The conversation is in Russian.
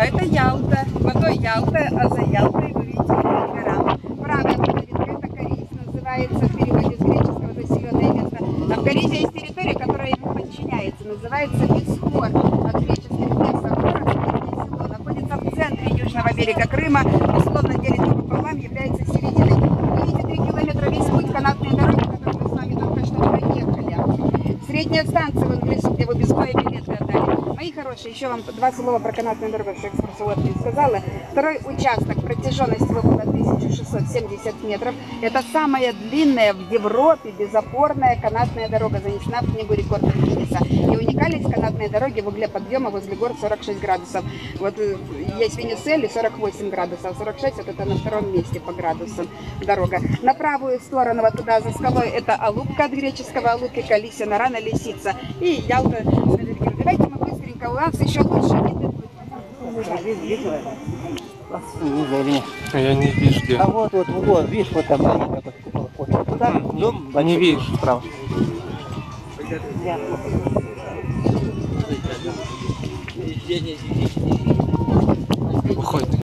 А это Ялта. Водой Ялта, а за Ялтой вы видите гора. Половинка это Кариз, называется в переводе с греческого заселенное место. А в Каризе есть территория, которая ему подчиняется, называется Бесхор. От греческих мест город, село, находится в центре южного берега Крыма, условно делит пополам, является серединой. Вы видите, 3 километра весь путь канатной дороги, которую мы с вами только что проехали. Средняя станция в Английске, где вы билеты отдали. Мои хорошие, еще вам два слова про канатную дорогу, что экскурсовод не сказала. Второй участок, протяженность была 1670 метров. Это самая длинная в Европе безопорная канатная дорога, занесена в книгу рекордов Гиннесса. И уникальность канатной дороги в угле подъема возле гор 46 градусов. Вот э, есть Венесуэле 48 градусов, 46 вот это на втором месте по градусам дорога. На правую сторону, вот туда за скалой, это Алупка от греческого Алупи, Калисина, рана, лисица. И Ялта. Давайте у нас еще лучше. Не или нет. Я не вижу где. А вот, вот, вот, видишь, вот там маленькая такой купол. Вот туда, дом Не большой. вижу справа. Я-